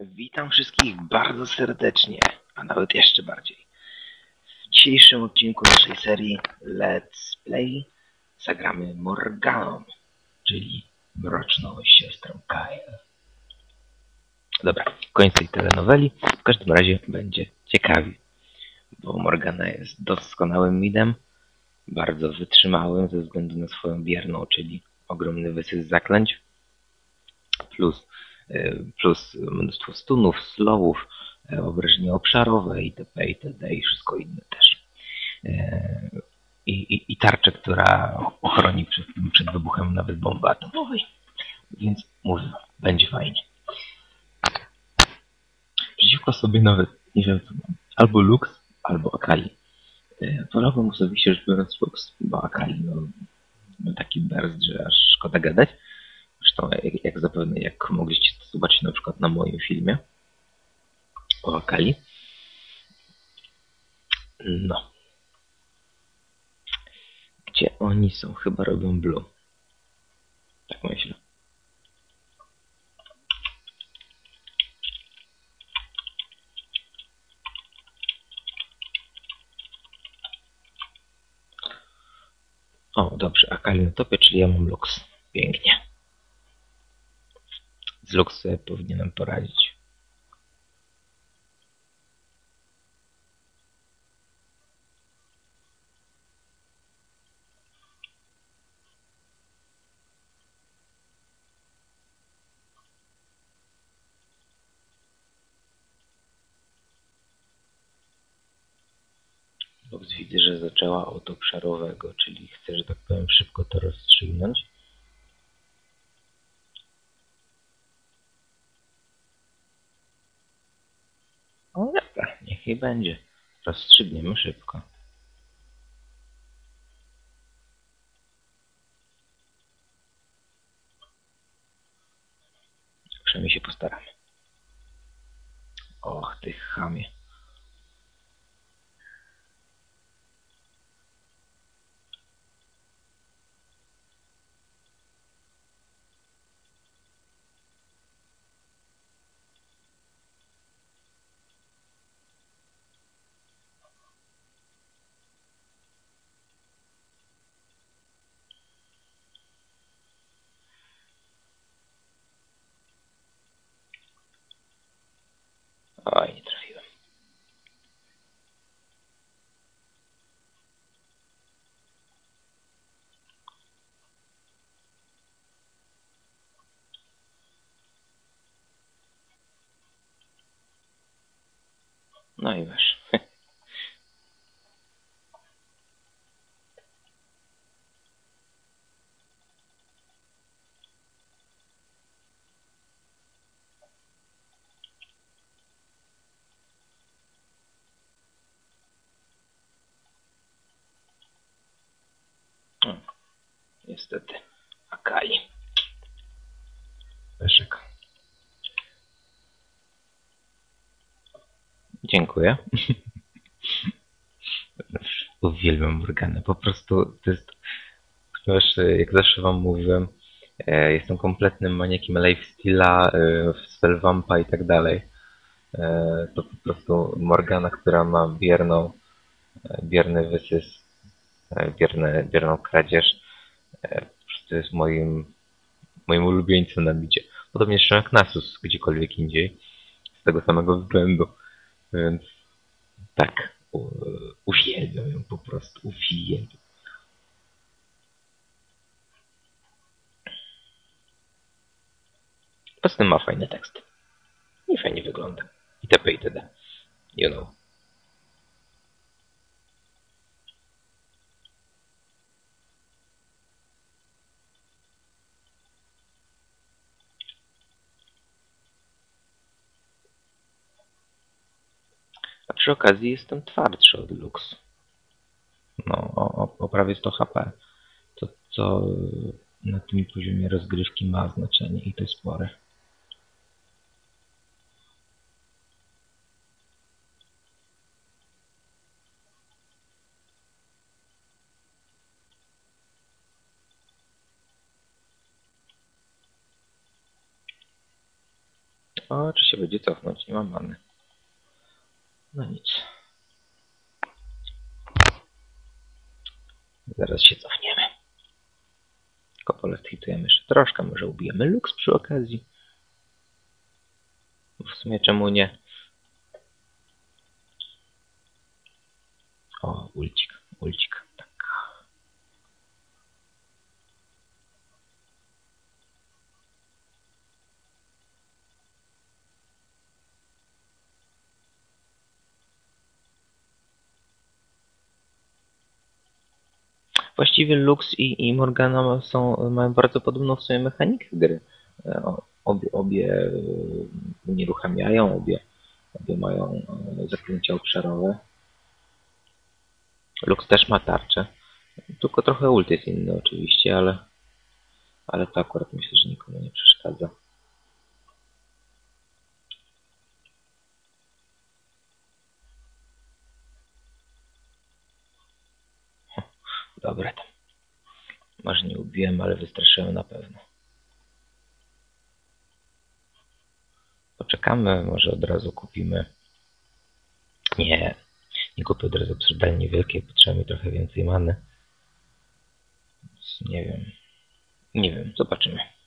Witam wszystkich bardzo serdecznie, a nawet jeszcze bardziej. W dzisiejszym odcinku naszej serii Let's Play zagramy Morganą, czyli mroczną siostrą Kyle. Dobra, koniec tej telenoweli. W każdym razie będzie ciekawi, bo Morgana jest doskonałym midem, bardzo wytrzymałym ze względu na swoją bierną, czyli ogromny wysyp zaklęć, plus plus mnóstwo stunów, slowów, e, obrażenia obszarowe itp. itd. i wszystko inne też. E, I, i, i tarczę, która ochroni przed, przed wybuchem nawet bomby atomowej. Więc mówię, będzie fajnie. Przeciwko sobie nawet, nie wiem co mam, albo Lux, albo Akali. E, Wolałbym osobiście rzecz biorąc Lux, bo Akali no, no taki burst, że aż szkoda gadać. Zresztą jak, jak zapewne, jak mogliście zobaczyć na przykład na moim filmie o Akali. No. Gdzie oni są? Chyba robią blue. Tak myślę. O, dobrze, Akali na topie, czyli ja mam Lux. Pięknie. Z Lux sobie powinienem poradzić. Widzę, że zaczęła od obszarowego, czyli chcę, że tak powiem, szybko to rozstrzygnąć. O dobra, niech będzie. Rozstrzygniemy szybko. Przynajmniej się postaramy. Och, ty chamie. Oj, nie trafiłem. No i wiesz. O, Niestety. Akali. Peszek. Dziękuję. Uwielbiam Morganę. Po prostu to jest... Ponieważ e, jak zawsze wam mówiłem, jestem kompletnym maniakiem lifestyle'a, e, spellvampa i tak dalej. E, To po prostu Morgana, która ma bierną, bierny wysys, bierne, bierną kradzież, po prostu jest moim, moim ulubieńcem na bicie. Podobnie jeszcze jak Nasus gdziekolwiek indziej. Z tego samego względu. Więc tak, u, uwielbiam ją po prostu, uwielbiam. Poza tym ma fajny tekst. I fajnie wygląda. Itp. itd. You know. A przy okazji jestem twardszy od Lux. No, o, o, o prawie 100 HP. To, co na tym poziomie rozgrywki ma znaczenie i to jest spore. O, czy się będzie cofnąć? Nie mam many. No nic. Zaraz się cofniemy. Kopolet hitujemy jeszcze troszkę, może ubijemy Lux przy okazji. W sumie czemu nie? O, ulcik, ulcik, tak. Właściwie Lux i, i Morgana są, mają bardzo podobną w sumie mechanikę gry. E, Obie, obie e, unieruchamiają, obie, obie mają e, zaklęcia obszarowe. Lux też ma tarczę. Tylko trochę ult jest inny oczywiście, ale, ale to akurat myślę, że nikomu nie przeszkadza. Dobre tam. Może nie ubiłem, ale wystraszyłem na pewno. Poczekamy, może od razu kupimy. Nie, nie kupię od razu absurdalnie wielkiej, potrzeba mi trochę więcej many. Więc nie wiem. Nie wiem, zobaczymy.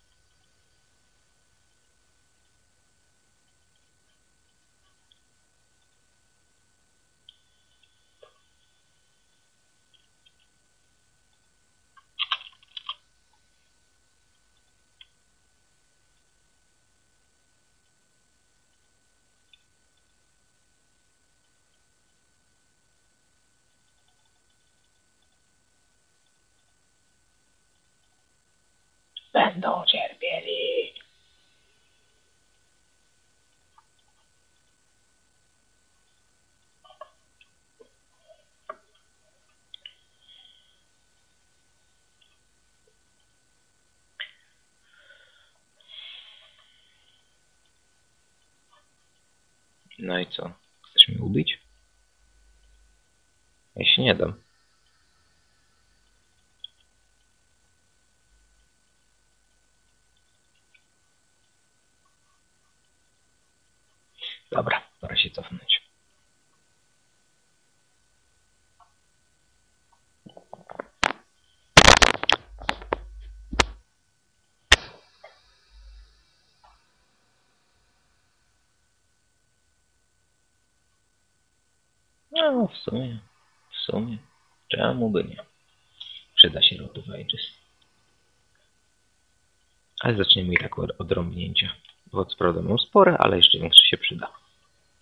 No i co? Chcesz mnie ubić? Ja się nie dam. Dobra, pora się cofnąć. No, w sumie, w sumie, czemu by nie? Przyda się Road of. Ale zaczniemy i tak od od rąbnięcia. Bo co prawda mam spore, ale jeszcze większe się przyda.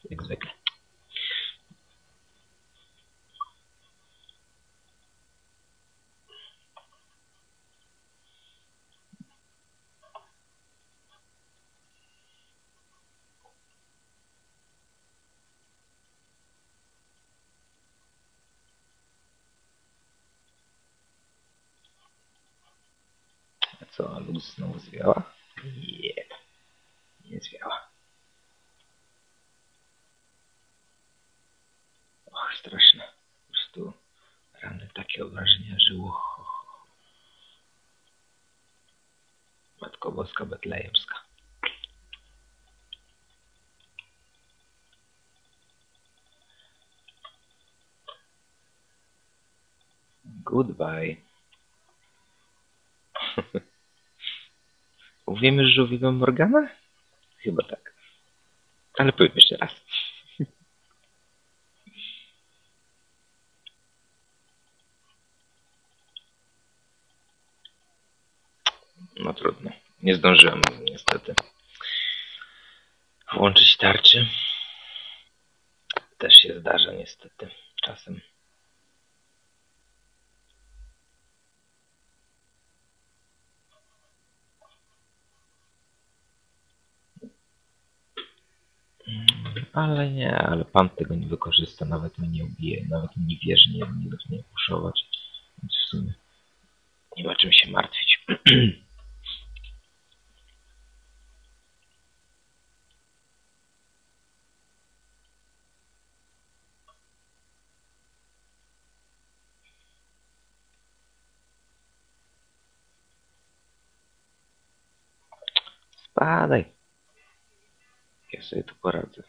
Jak zwykle. A co, a luz znowu zwiała? Nie, nie zwiała. Och, straszne. Po prostu rany takie obrażenia żyło. Matko Boska Betlejemska. Goodbye. Wiemy, że uwielbiam Morgana? Chyba tak. Ale powiem jeszcze raz. No trudno. Nie zdążyłem niestety włączyć tarczy. Też się zdarza niestety czasem. Ale nie, ale pan tego nie wykorzysta, nawet mnie nie ubije, nawet mi nie wierzy, nie, nie zacznie puszować. Więc w sumie nie ma czym się martwić. Spadaj. Ja sobie tu poradzę.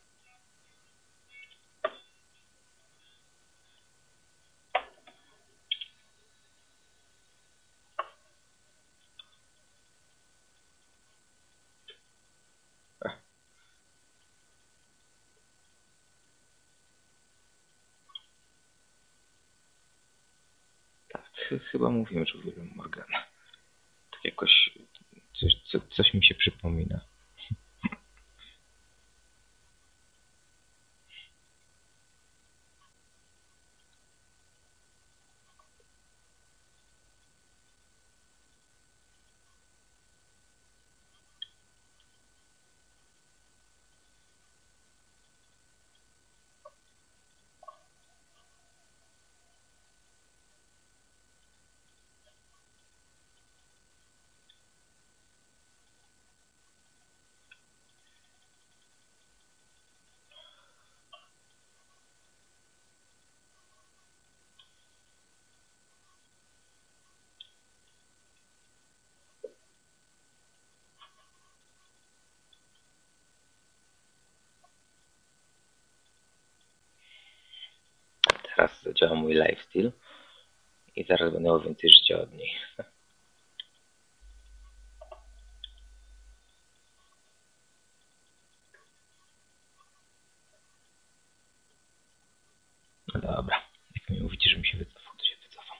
Tak, ch- chyba mówiłem, że uwielbiam Morgana. Tak jakoś coś, co, coś mi się przypomina. Teraz zadziała mój lifestyle i zaraz będę miał więcej życia od niej. No dobra, jak mi mówicie, że mi się wycofał, to się wycofam.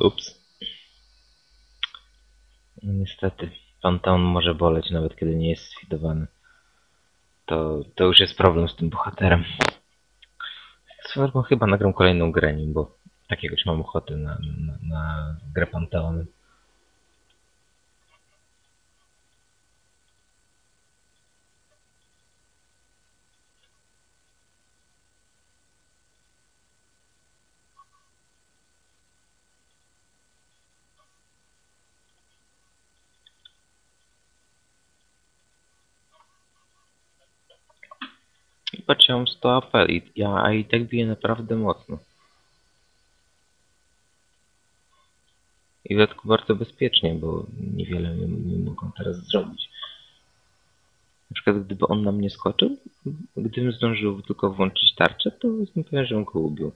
Ups. No niestety, Panteon może boleć nawet kiedy nie jest sfidowany. To, to już jest problem z tym bohaterem. Swoją chyba nagram kolejną grę bo takiegoś mam ochotę na, na, na grę Panteonem. Mam 100 apel a i tak biję naprawdę mocno. I w dodatku bardzo bezpiecznie, bo niewiele mi, mi mogą teraz zrobić. Na przykład gdyby on na mnie skoczył, gdybym zdążył tylko włączyć tarczę, to jestem pewien, że bym go ubił.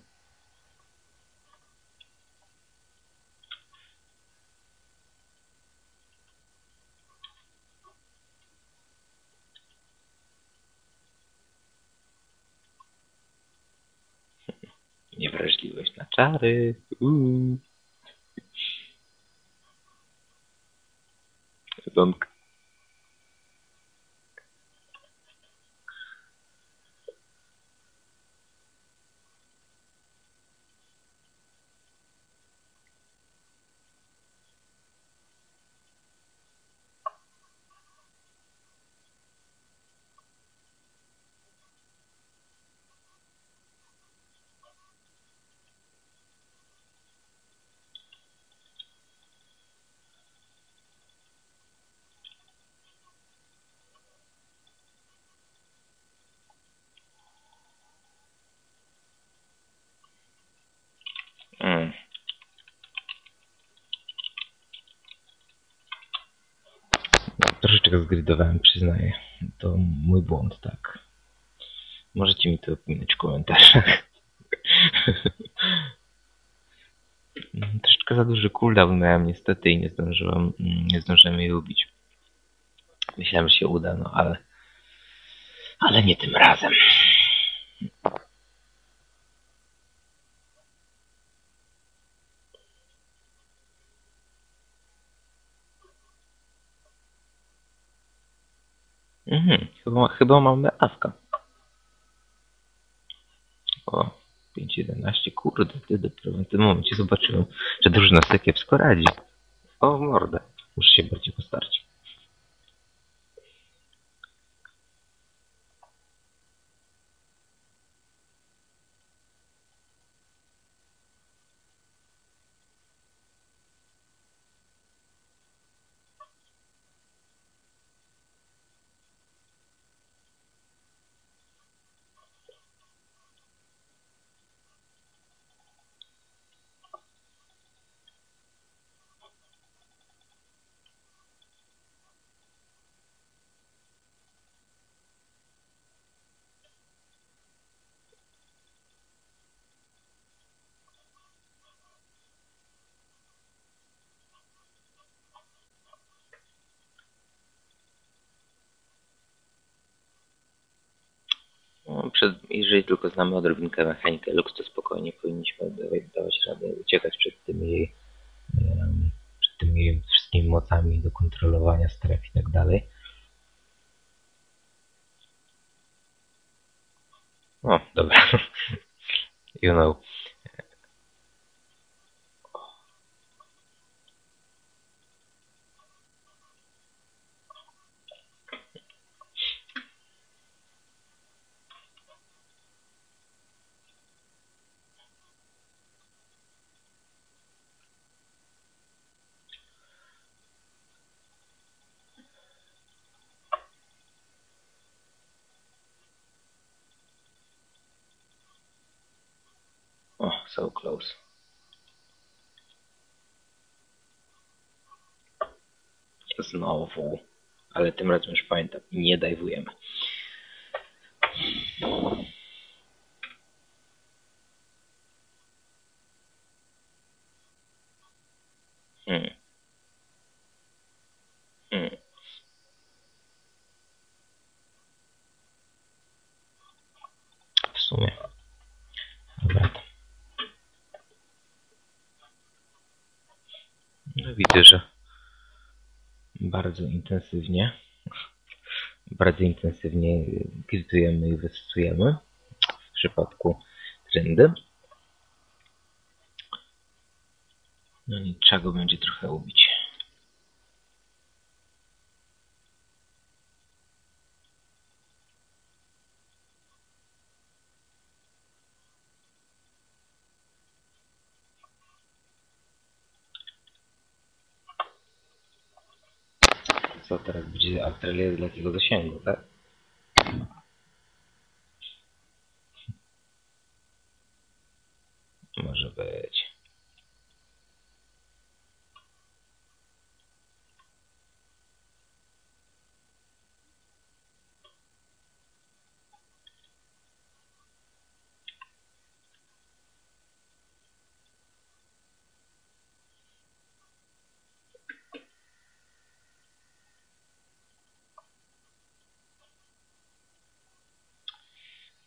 exotic. Ooh. Don't No, troszeczkę go zgridowałem, przyznaję. To mój błąd, tak. Możecie mi to opisać w komentarzach. Mm, Troszeczkę za duży cooldown miałem niestety i nie zdążyłem, mm, nie zdążyłem jej ubić. Myślałem, że się uda, no ale... Ale nie tym razem. Chyba, chyba mamy awka. O, 5.11, kurde, ty dopiero w tym momencie zobaczyłem, że drużyna sobie kiepsko radzi. O, mordę, muszę się bardziej postarać. Przed, jeżeli tylko znamy odrobinkę mechanikę Lux, to spokojnie powinniśmy dawać, radę uciekać przed tymi em, przed tymi wszystkimi mocami do kontrolowania stref i tak dalej. O, dobra. You know. Znowu. Ale tym razem już pamiętam, nie dajwujemy. Hmm. Hmm. No widzę, że bardzo intensywnie, bardzo intensywnie gryzujemy i wystosujemy w przypadku trendy. No i trzeba go będzie trochę ubić. Co będzie Australia z jakiego zasięgu, tak? Może być.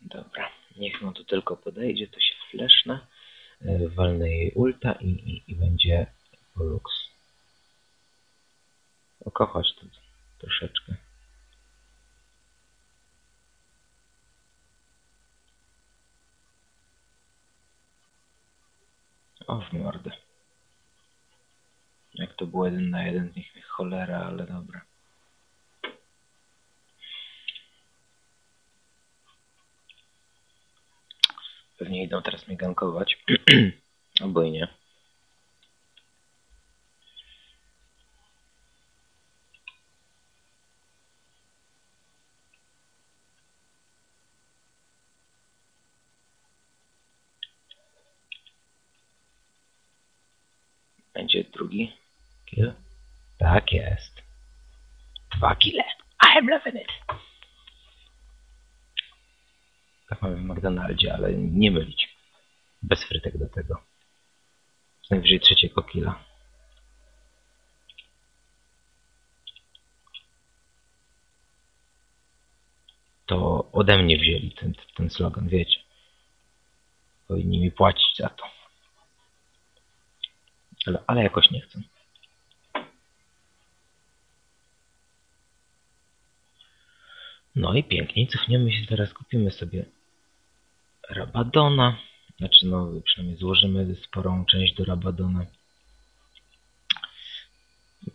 Dobra, niech no to podejdzie, to się fleszne. Walnę jej ulta i, i, i będzie Polux. Oko, chodź tu troszeczkę. O, w mordę. Jak to było jeden na jeden, niech mnie cholera, ale dobra. Pewnie idą teraz mnie gankować. Albo i nie. Będzie drugi kill? Tak jest. Dwa kile. I'm loving it. Tak mamy w McDonaldzie, ale nie mylić. Bez frytek do tego. Najwyżej trzeciego killa. To ode mnie wzięli ten, ten slogan, wiecie. Powinni mi płacić za to. Ale, ale jakoś nie chcę. No i pięknie. Cofniemy się teraz, kupimy sobie Rabadona. Znaczy, no, przynajmniej złożymy sporą część do Rabadona.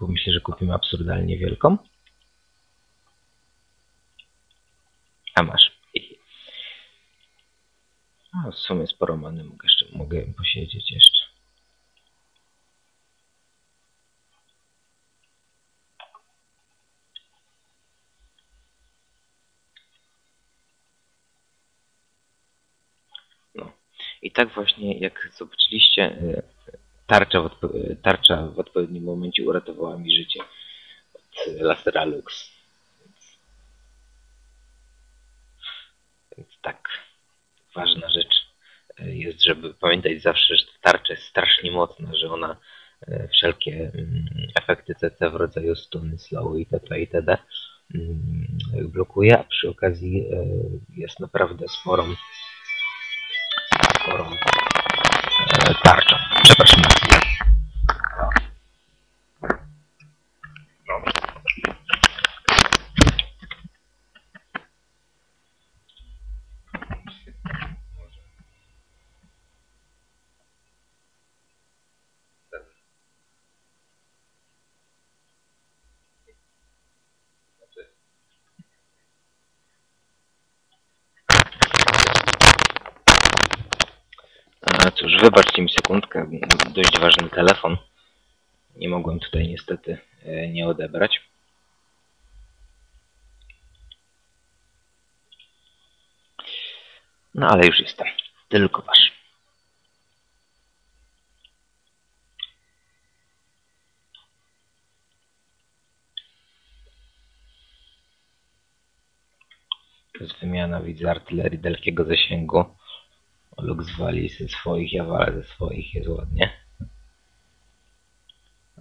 Bo myślę, że kupimy absurdalnie wielką. A masz. A w sumie sporo many mogę, jeszcze, mogę posiedzieć jeszcze. No. I tak właśnie, jak zobaczyliście, y, tarcza w, y, tarcza w odpowiednim momencie uratowała mi życie od lasera Lux. Więc, tak, ważna rzecz y, jest, żeby pamiętać zawsze, że ta tarcza jest strasznie mocna, że ona wszelkie mm, efekty CC w rodzaju stuny, slow itp. itd. mm, blokuje, a przy okazji e, jest naprawdę sporą, sporą e, tarczą. Przepraszam na chwilę. A cóż, wybaczcie mi sekundkę, dość ważny telefon. Nie mogłem tutaj niestety e, nie odebrać. No ale już jestem. Tylko wasz. To jest wymiana widzę artylerii dalekiego zasięgu. Lux wali ze swoich, ja walę ze swoich, jest ładnie.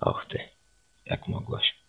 Och ty, jak mogłaś.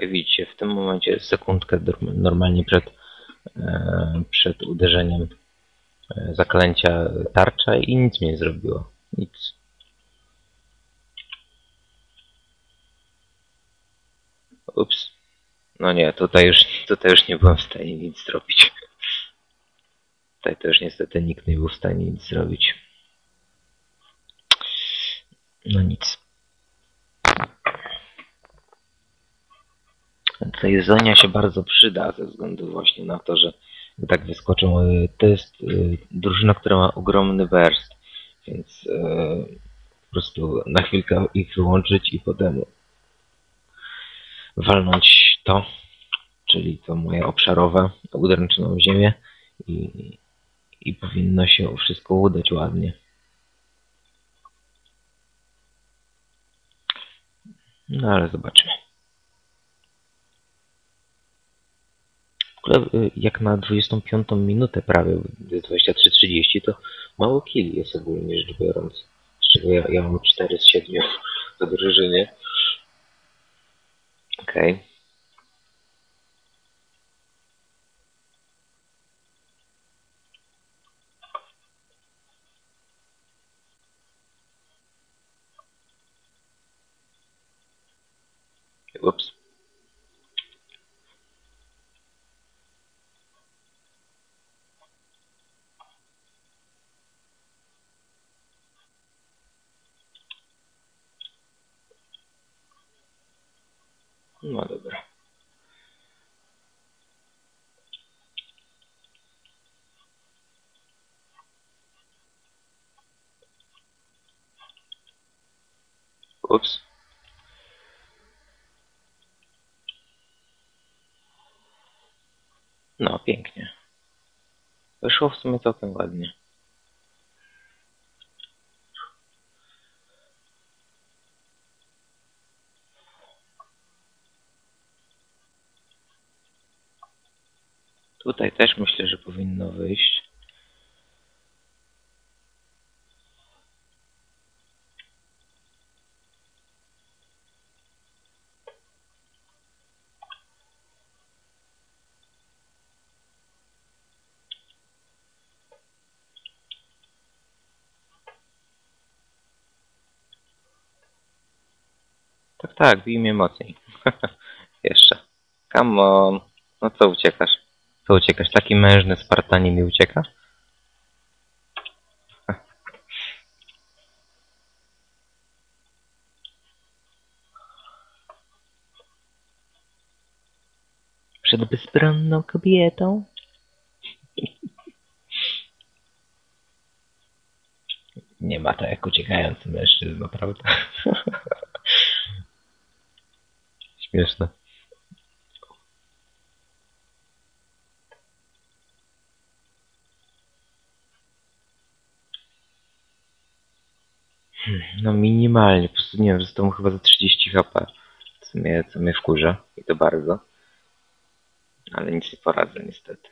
Ale widzicie, w tym momencie sekundkę normalnie przed, e, przed uderzeniem e, zaklęcia tarcza i nic mi nie zrobiło. Nic. Ups. No nie, tutaj już, tutaj już nie byłem w stanie nic zrobić. Tutaj też niestety nikt nie był w stanie nic zrobić. No nic. Tutaj Zonia się bardzo przyda ze względu właśnie na to, że tak wyskoczą. y, To jest y, drużyna, która ma ogromny burst, więc y, po prostu na chwilkę ich wyłączyć i potem walnąć to, czyli to moje obszarowe, udręczną ziemię i, i powinno się wszystko udać ładnie. No ale zobaczymy. W ogóle y, jak na 25 minutę prawie, 23.30 to mało killi jest ogólnie rzecz biorąc. Z czego ja, ja mam 4 z 7 w drużynie. Okej. Ups. Ups. No, pięknie. Wyszło w sumie całkiem ładnie. Tutaj też myślę, że powinno wyjść. Tak, tak, bij mnie mocniej. Jeszcze. Come on. No co uciekasz? Co uciekasz? Taki mężny Spartanie mi ucieka? Przed bezbronną kobietą? Nie ma to jak uciekający mężczyzna, prawda? Śmieszne. No minimalnie, po prostu nie wiem, zostało mu chyba za 30 HP, co mnie, co mnie wkurza i to bardzo. Ale nic nie poradzę niestety.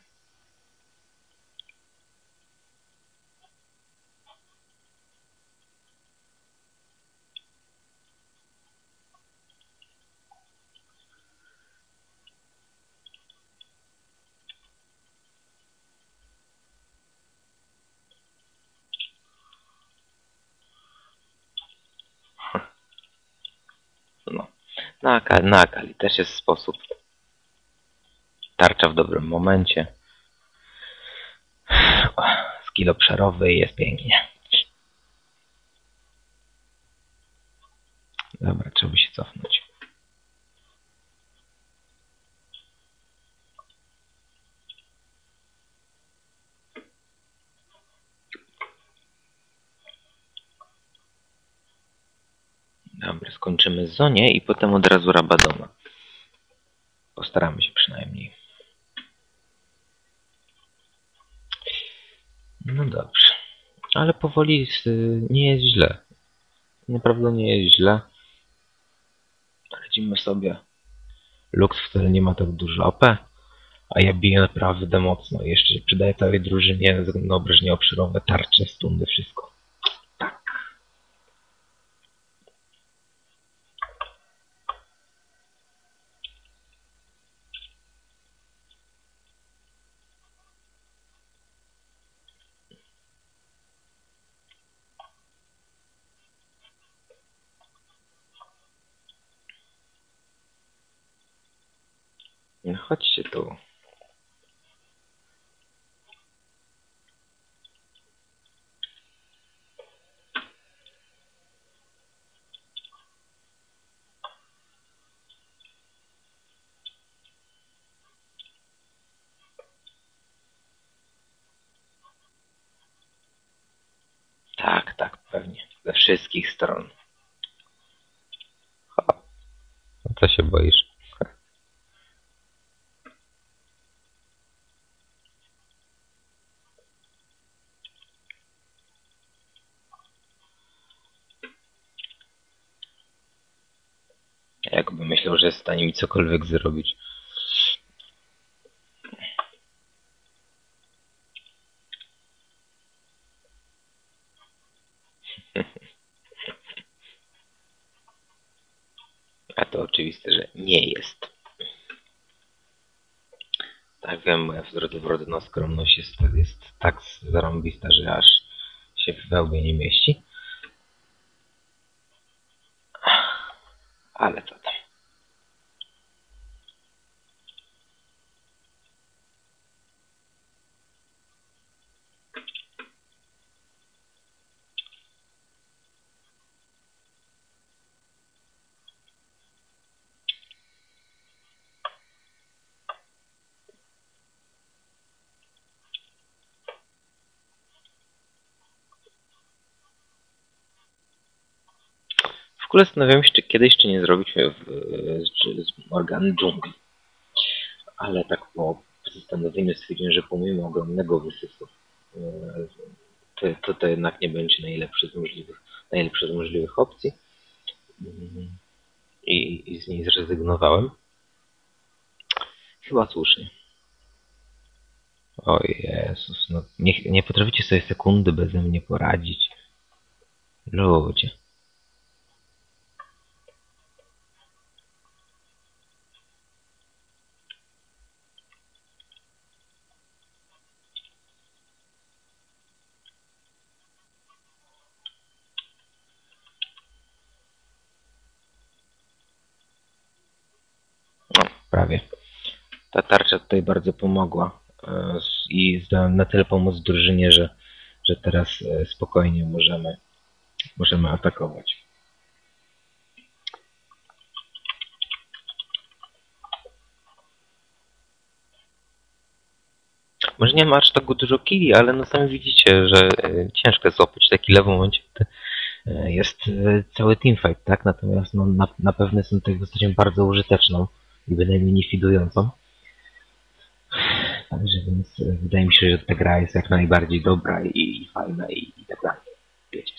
No. Na, Aka- na Akali też jest sposób. Tarcza w dobrym momencie. Skill obszarowy jest pięknie. Dobra, trzeba by się cofnąć. Dobra, skończymy Zonie i potem od razu Rabadona. Postaramy się przynajmniej. No dobrze. Ale powoli y, nie jest źle. Naprawdę nie jest źle. Lecimy sobie. Lux wcale nie ma tak dużo AP, a ja biję naprawdę mocno. Jeszcze przydaje całej drużynie na obrażenia obszarowe, tarcze, stundy, wszystko. Tak. No chodźcie tu. Tak, tak, pewnie. Ze wszystkich stron. Ha. A co się boisz? Jakby myślał, że jest w stanie mi cokolwiek zrobić. A to oczywiste, że nie jest. Tak wiem, moja wzrodowrodna skromność jest, jest tak zarąbista, że aż się w nie mieści. Ale co tam. W ogóle zastanawiam się, czy kiedyś czy nie zrobić w, z, z dżungli. Ale tak po zastanowieniu stwierdziłem, że pomimo ogromnego wysysu e, to, to, to jednak nie będzie najlepszy z możliwych, najlepsza z możliwych opcji. I, I z niej zrezygnowałem. Chyba słusznie. O Jezus, no nie, nie potraficie sobie sekundy beze mnie poradzić. Ludzie. No, prawie. Ta tarcza tutaj bardzo pomogła e, i na tyle pomóc drużynie, że, że teraz e, spokojnie możemy, możemy atakować. Może nie ma aż tak dużo killi, ale no sami widzicie, że e, ciężko złapać taki lewy momencie. Jest cały teamfight, tak? Natomiast no, na, na pewno jestem tutaj postacią bardzo użyteczną i bynajmniej nie fidującą. Także więc e, wydaje mi się, że ta gra jest jak najbardziej dobra i, i fajna i, i tak dalej. Wiecie.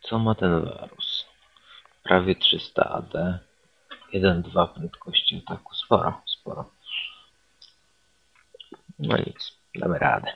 Co ma ten Varus? Prawie 300 AD. 1-2 prędkości ataku. Sporo, sporo. No nic, damy radę.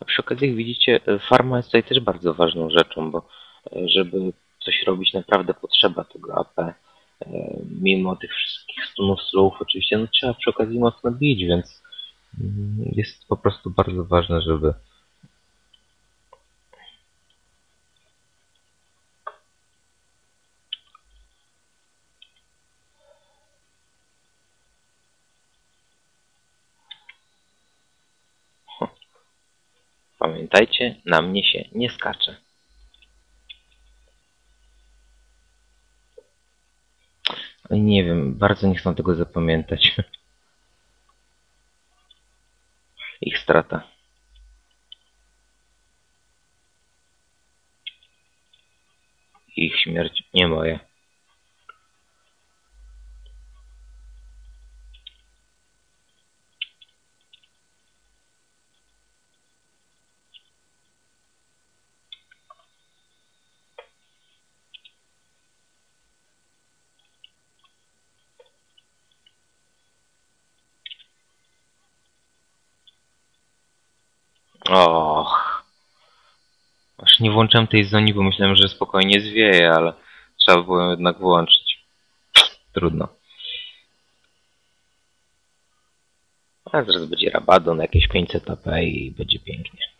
A przy okazji, jak widzicie, e, farma jest tutaj też bardzo ważną rzeczą, bo e, żeby coś robić, naprawdę potrzeba tego AP. E, Mimo tych wszystkich stunów, slowów, oczywiście, no trzeba przy okazji mocno bić, więc mm, jest po prostu bardzo ważne, żeby Pamiętajcie, na mnie się nie skacze. Nie wiem, bardzo nie chcę tego zapamiętać. Ich strata. Ich śmierć nie moja. Och. Aż nie włączyłem tej zoni, bo myślałem, że spokojnie zwieje, ale trzeba było ją jednak włączyć. Trudno. A zaraz będzie Rabadon, jakieś 500 AP i będzie pięknie.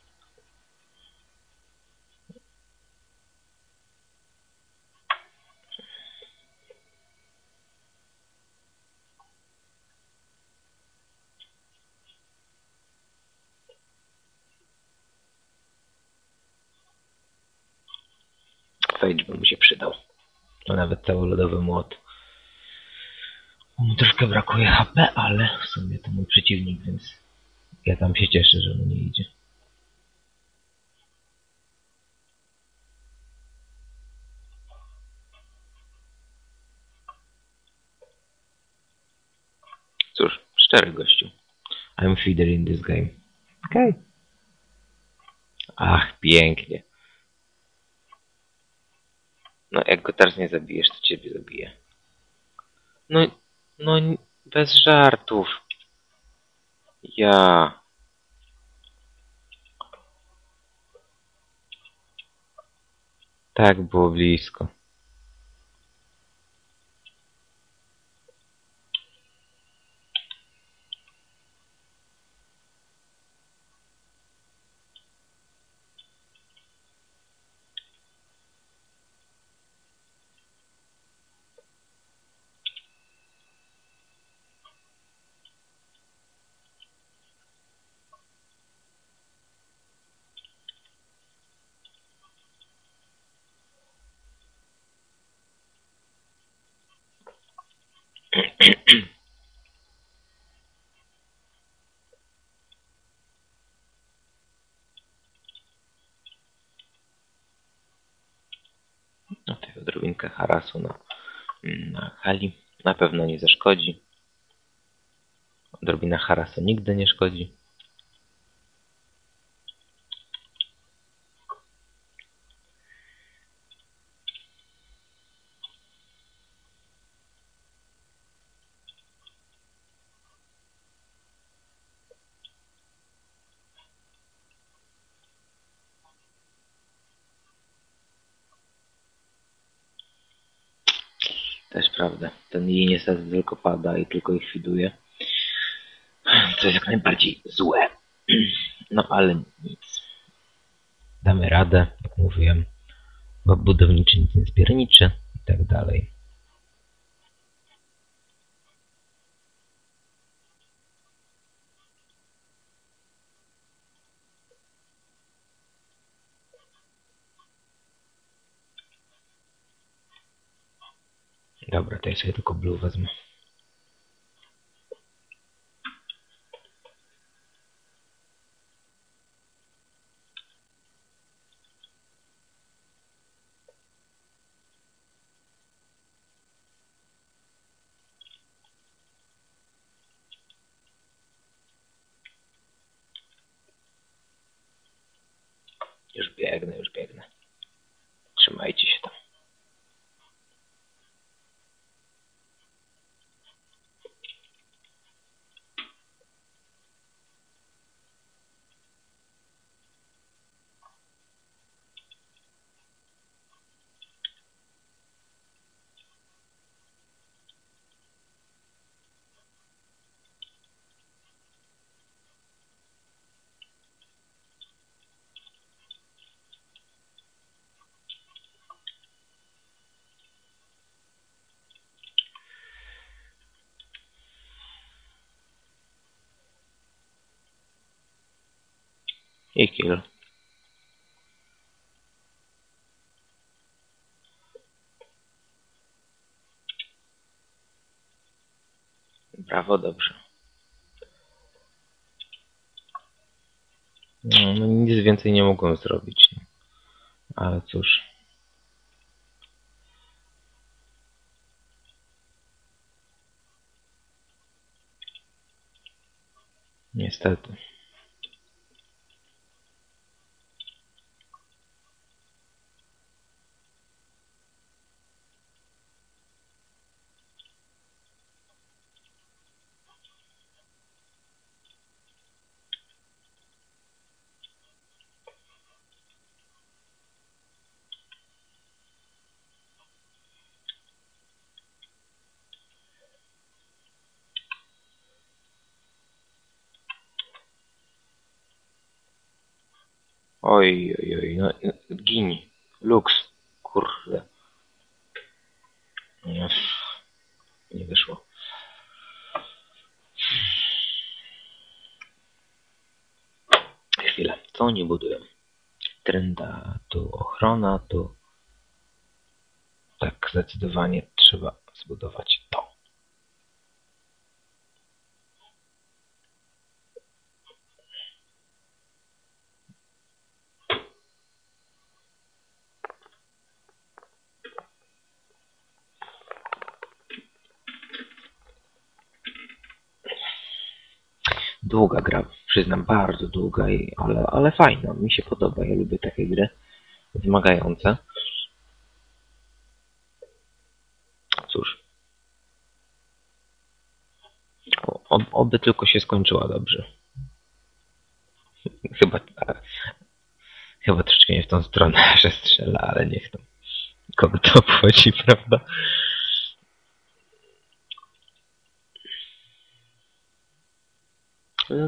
Fage by mu się przydał. To nawet cały lodowy młot. Mu troszkę brakuje HP, ale w sumie to mój przeciwnik, więc ja tam się cieszę, że mu nie idzie. Cóż, szczery gościu. I'm feeder in this game. Okej. Okay. Ach, pięknie. No, jak go teraz nie zabijesz, to ciebie zabiję. No, no, bez żartów. Ja. Tak było blisko. No tutaj odrobinkę harasu na, na hali. Na pewno nie zaszkodzi. Odrobina harasu nigdy nie szkodzi. Też prawda. Ten jej niestety tylko pada i tylko ich widuje. Co jest jak najbardziej złe. No ale nic. Damy radę, mówiłem. Bo budowniczy nic nie zbierniczy i tak dalej. Dobra, to ja sobie tylko blue wezmę. Już biegnę, już biegnę. Trzymajcie się tam. I kill. Brawo, dobrze. No, no nic więcej nie mogłem zrobić. Ale cóż. Niestety. Oj, oj, oj, no, gin. Lux. Kurde. Nie, nie wyszło. Chwilę, co oni budują? Trenda, tu ochrona, tu... Tak, zdecydowanie trzeba zbudować to. Długa gra, przyznam, bardzo długa, i, ale, ale fajna, mi się podoba, ja lubię takie gry wymagające. Cóż. O, ob, oby tylko się skończyła dobrze. Chyba, chyba troszeczkę nie w tą stronę, że strzela, ale niech to. Kogo to obchodzi, prawda?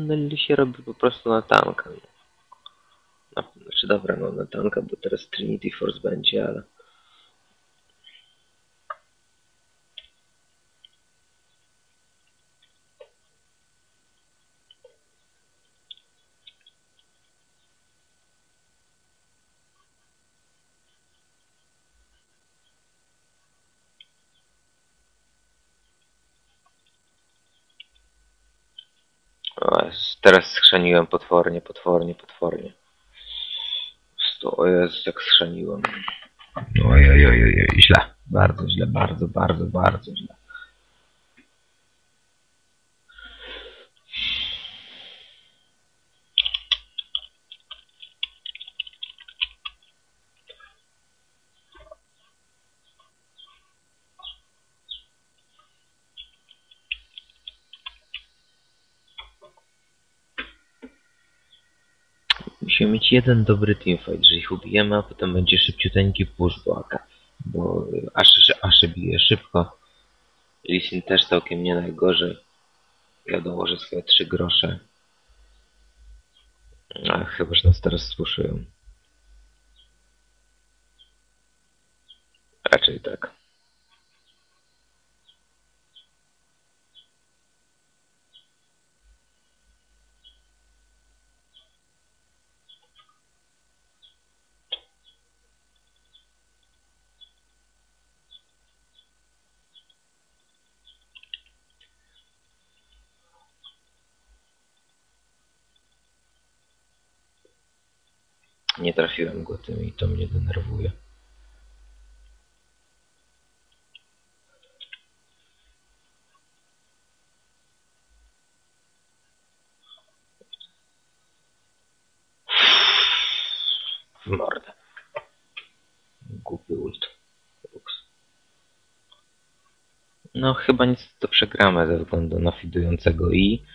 Lionel się robi po prostu na tanka. No, znaczy dobra, no na tanka, bo teraz Trinity Force będzie, ale... O, Jezus, teraz schrzaniłem potwornie, potwornie, potwornie. Sto, o Jezus, jak schrzaniłem. Oj, oj, oj, oj, oj, źle. Bardzo źle, bardzo, bardzo, bardzo źle. Mieć jeden dobry teamfight, że ich ubijemy, a potem będzie szybciuteńki push AK. Bo aż, aż bije szybko. Lisin też całkiem nie najgorzej. Ja dołożę swoje trzy grosze. A chyba, że nas teraz spuszują. Raczej tak. Nie trafiłem go tym i to mnie denerwuje. W mordę. Głupi ult. No chyba nic to przegramy ze względu na fidującego i...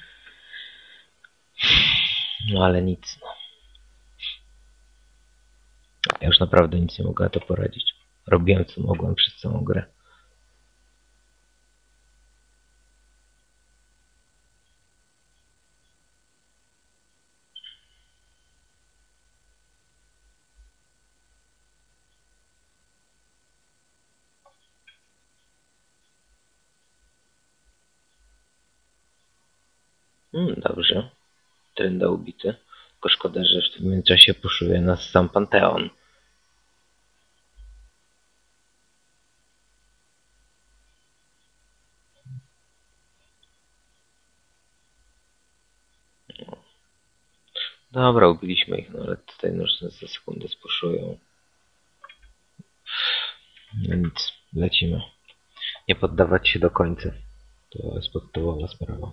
No ale nic, no. Ja już naprawdę nic nie mogę na to poradzić. Robiłem co mogłem przez całą grę. Hmm, dobrze. Trenda ubity. Tylko szkoda, że w tym międzyczasie puszuje nas sam Panteon. Dobra, ubiliśmy ich, no ale tutaj nas za sekundę spuszują. No nic, lecimy. Nie poddawać się do końca. To jest podstawowa sprawa.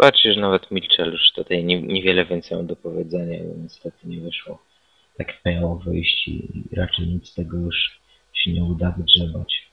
Wpatrzcie, że nawet Milczel już tutaj nie, niewiele więcej mam do powiedzenia niestety nie wyszło. Tak miało wyjść i raczej nic z tego już się nie uda wygrzebać.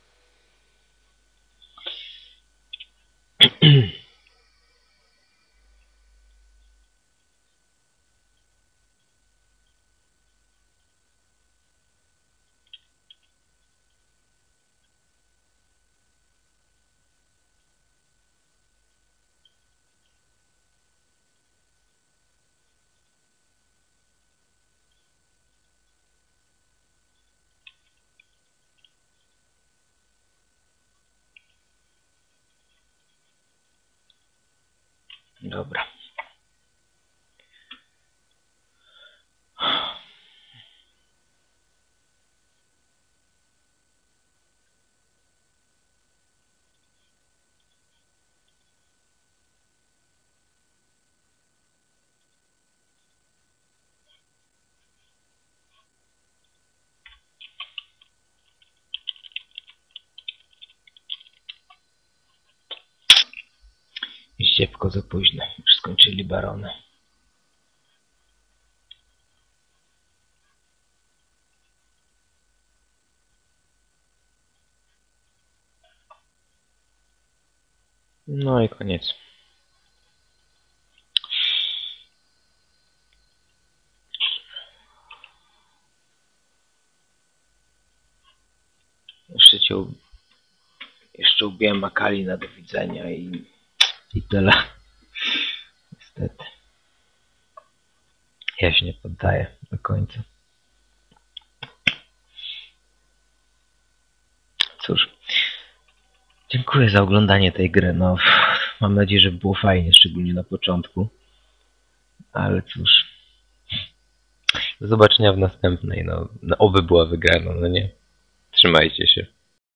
Dobra. Ściepko za późno. Już skończyli barony. No i koniec. Jeszcze cię jeszcze ubiłem Akali na do widzenia i, i tyle. Niestety. Ja się nie poddaję do końca. Cóż. Dziękuję za oglądanie tej gry. No, mam nadzieję, że było fajnie, szczególnie na początku. Ale cóż. Do zobaczenia w następnej. No, no oby była wygrana, no nie. Trzymajcie się.